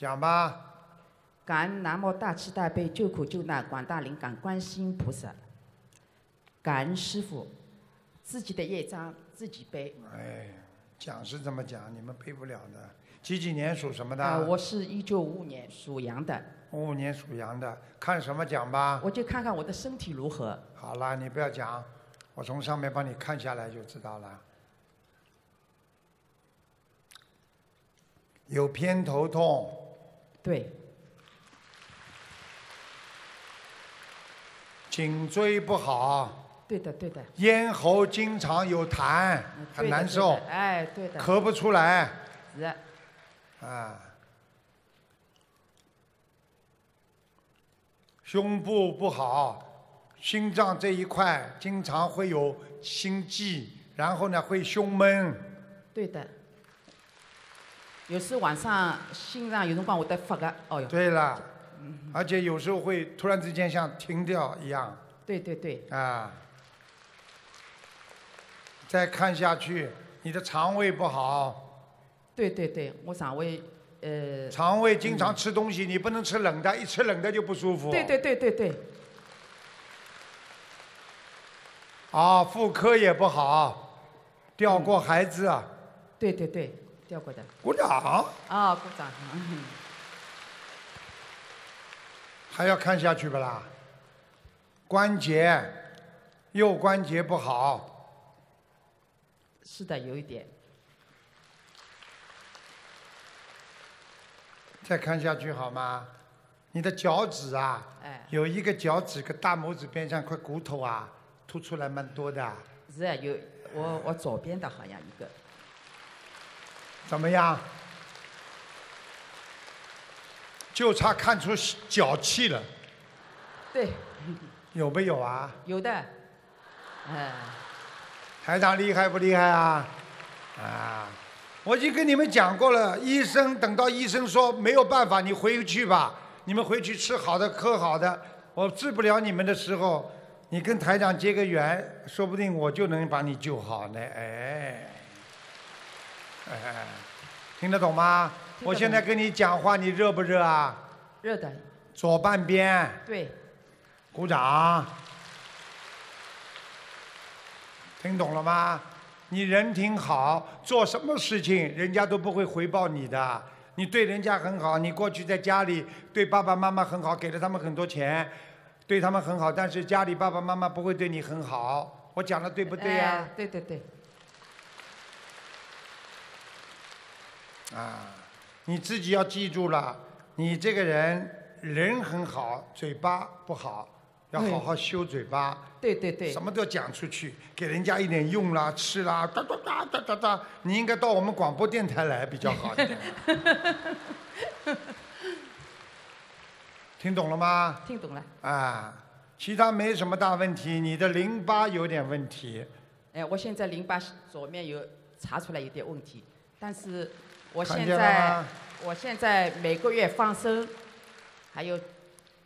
讲吧。感恩南无大慈大悲救苦救难广大灵感观世音菩萨，感恩师傅，自己的业障自己背。哎，讲是这么讲，你们背不了的。几几年属什么的？啊、我是一九五五年属羊的，五五年属羊的，看什么讲吧。我就看看我的身体如何。好了，你不要讲，我从上面帮你看下来就知道了。有偏头痛，对，颈椎不好，对的，对的，咽喉经常有痰，很难受，哎，对的，咳不出来，是，啊。胸部不好，心脏这一块经常会有心悸，然后呢会胸闷，对的。有时晚上心脏有辰光会得发个，哦哟，对了，而且有时候会突然之间像停掉一样。对对对，啊。再看下去，你的肠胃不好，对对对，我肠胃，呃，肠胃经常吃东西，你不能吃冷的，一吃冷的就不舒服。对对对对对，啊，妇科也不好，掉过孩子啊，对对对，掉过的。鼓掌。啊，鼓掌。嗯还要看下去不啦？关节，右关节不好，是的，有一点。再看下去好吗？你的脚趾啊，哎，有一个脚趾跟大拇指边上块骨头啊，凸出来蛮多的，是啊，有我我左边的好像一个。怎么样？就差看出脚气了，对，有没有啊？有的。哎，台长厉害不厉害啊？啊，我已经跟你们讲过了，医生等到医生说没有办法，你回去吧，你们回去吃好的喝好的，我治不了你们的时候，你跟台长结个缘，说不定我就能把你救好呢。哎，哎，听得懂吗？懂我现在跟你讲话，你热不热啊？热的。左半边，对，鼓掌。听懂了吗？你人挺好，做什么事情人家都不会回报你的。你对人家很好，你过去在家里对爸爸妈妈很好，给了他们很多钱，对他们很好，但是家里爸爸妈妈不会对你很好。我讲的对不对呀、哎对对对，啊，你自己要记住了，你这个人人很好，嘴巴不好，要好好修嘴巴。对对对什。么都讲出去，给人家一点用啦、吃啦，哒哒哒哒哒哒。你应该到我们广播电台来比较好一点。听懂了吗？听懂了。啊，其他没什么大问题，你的淋巴有点问题。哎，我现在淋巴左面有查出来有点问题，但是我现在？我现在每个月放生，还有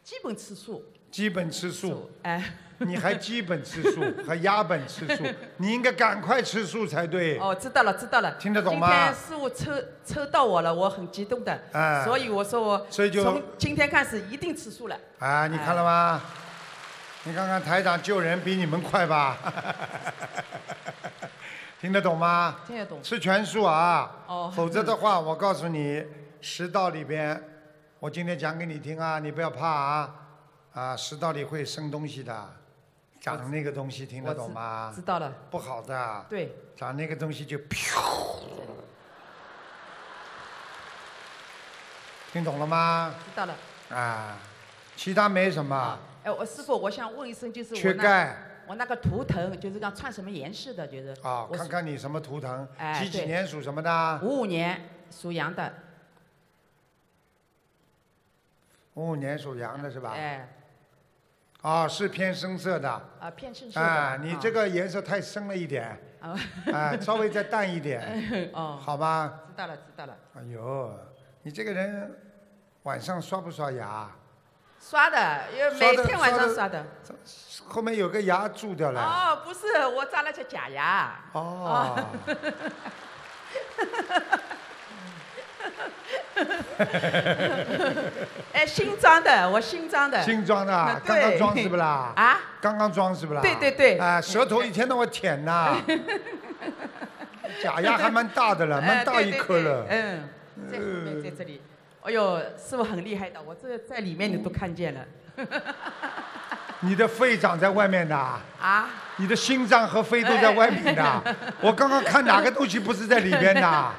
基本吃素。基本吃素，哎，你还基本吃素，还压本吃素，你应该赶快吃素才对。哦，知道了知道了。听得懂吗今天师傅抽抽到我了，我很激动的。哎所以我说我所以就从今天开始一定吃素了。啊，你看了吗？你看看台长救人比你们快吧？听得懂吗？听得懂。吃全素啊，哦否则的话，我告诉你，食道里边，我今天讲给你听啊，你不要怕啊，啊，食道里会生东西的，长那个东西，听得懂吗知？道了。不好的，对，长那个东西就飘，听懂了吗？知道了。啊，其他没什么，哎，我师傅，我想问一声，就是缺钙我那个图腾，就是讲穿什么颜色的，就是啊，我看看你什么图腾，几几年属什么的？五五年属羊的。五五年属羊的是吧？哎，啊，是偏深色的。啊，偏深色的。啊，你这个颜色太深了一点，啊。啊，稍微再淡一点，哦，好吧？知道了，知道了。哎呦，你这个人晚上刷不刷牙？刷的，因为每天晚上刷的。后面有个牙蛀掉了。哦，不是，我扎了些假牙。哦。哎，新装的，我新装的。新装的啊，刚刚对装是不啦？啊？刚刚装是不啦？对对对啊，舌头一天到晚舔呐，假牙还蛮大的了，蛮哎大一颗了。嗯，在后面在这里。哎呦，师傅很厉害的，我这个在里面你都看见了。你的肺长在外面的，啊？你的心脏和肺都在外面的。我刚刚看哪个东西不是在里边的？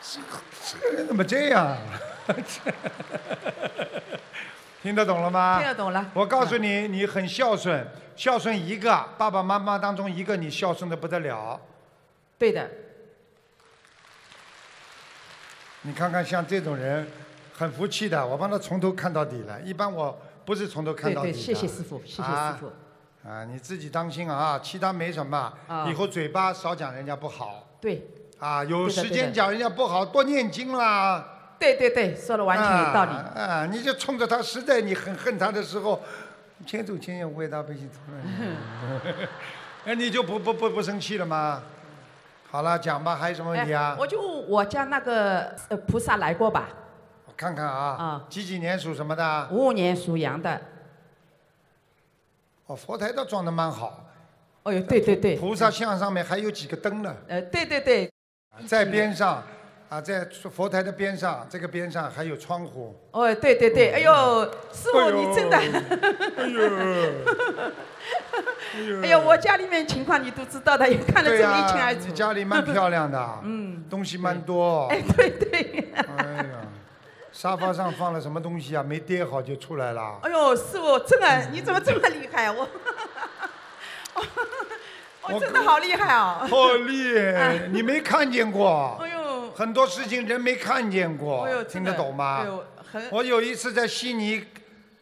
这这个人怎么这样？听得懂了吗？听得懂了。我告诉你，你很孝顺，孝顺一个爸爸妈妈当中一个，你孝顺的不得了。对的，你看看像这种人，很服气的，我帮他从头看到底了。一般我不是从头看到底的。对对，谢谢师傅，谢谢师傅。啊，你自己当心啊，其他没什么。啊以后嘴巴少讲人家不好。对。啊，有时间讲人家不好，多念经啦。对对对，说的完全有道理。啊啊，你就冲着他，实在你很恨他的时候，千手千眼为他背心出来。那你就不不不不生气了吗？好了，讲吧，还有什么问题啊哎？我就我家那个呃菩萨来过吧，我看看啊。啊。几几年属什么的？五五年属羊的。哦，佛台倒装的蛮好。哦哟，对对对。菩萨像上面还有几个灯呢。呃，对对对。在边上，啊，在佛台的边上，这个边上还有窗户。哦，对对对，哎呦，师傅你真的，哎呦，哎呦，我家里面情况你都知道的，也看得对这么一清二呀，楚。你家里蛮 漂亮的，嗯，东西蛮多。哎，对对。哎呀，沙发上放了什么东西啊？没叠好就出来了。哎呦，师傅，真的，你怎么这么厉害？我，我真的好厉害哦。好厉害！你没看见过？哎呦，很多事情人没看见过听得懂吗？我有一次在悉尼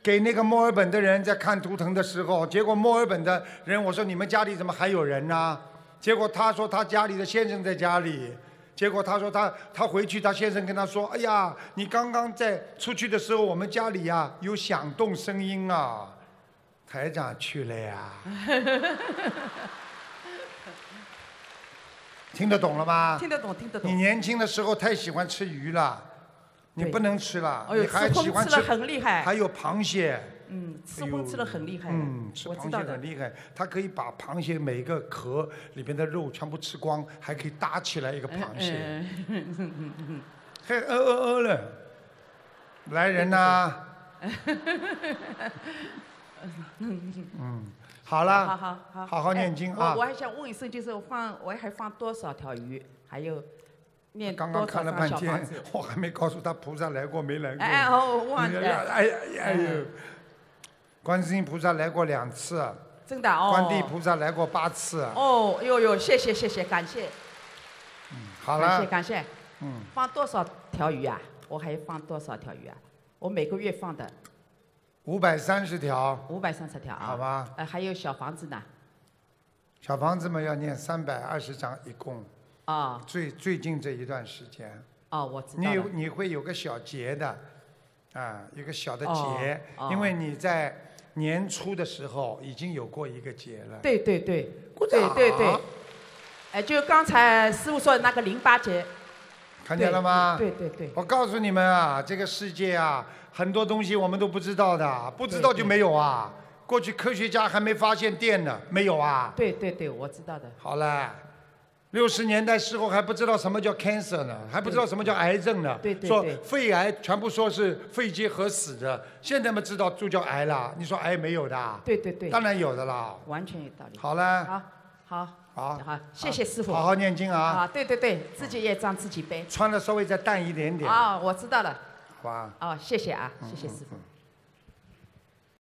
给那个墨尔本的人在看图腾的时候，结果墨尔本的人我说你们家里怎么还有人呢？结果他说他家里的先生在家里。结果他说他他回去，他先生跟他说：“哎呀，你刚刚在出去的时候，我们家里呀有响动声音啊。”台长去了呀。听得懂了吗？听得懂，听得懂。你年轻的时候太喜欢吃鱼了，你不能吃了，哎呦你还吃喜欢荤吃得很厉害还有螃蟹。嗯，吃哎呦荤吃的很厉害的。嗯，吃螃蟹道的很。厉害，它可以把螃蟹每一个壳里边的肉全部吃光，还可以搭起来一个螃蟹，嗯还呃呃呃了。来人呐！嗯，好了，好好好，好好念哎经啊我我还想问一声，就是放我还放多少条鱼，还有念刚刚看了半天 我还没告诉他菩萨来过没来过。哎我忘记了哎呀哎呦，观世音菩萨来过两次，真的哦。观地菩萨来过八次。哦，呦呦，谢谢谢谢，感谢。嗯好了感谢了，感谢。嗯，放多少条鱼啊？我还放多少条鱼啊？我每个月放的五百三十条，五百三十条啊。好吧。呃，还有小房子呢。小房子嘛要念三百二十章一共。哦最最近这一段时间，哦，我知道你。你会有个小结的，啊，有个小的哦结，哦因为你在年初的时候已经有过一个结了。对对对，鼓对对对。哎，就刚才师傅说的那个淋巴结。看见了吗？对对对。我告诉你们啊，这个世界啊，很多东西我们都不知道的，不知道就没有啊。过去科学家还没发现电呢，没有啊。对对对，我知道的。好了，六十年代时候还不知道什么叫 cancer 呢，还不知道什么叫癌症呢。说对对说肺癌全部说是肺结核死的，现在嘛知道就叫癌了。你说癌没有的？对对对。当然有的啦。完全有道理。好了，好，好，好，好，谢谢师傅。好好念经啊啊，对对对，自己业障自己背。穿的稍微再淡一点点，啊，我知道了。好吧？哦，谢谢啊，谢谢嗯师傅嗯。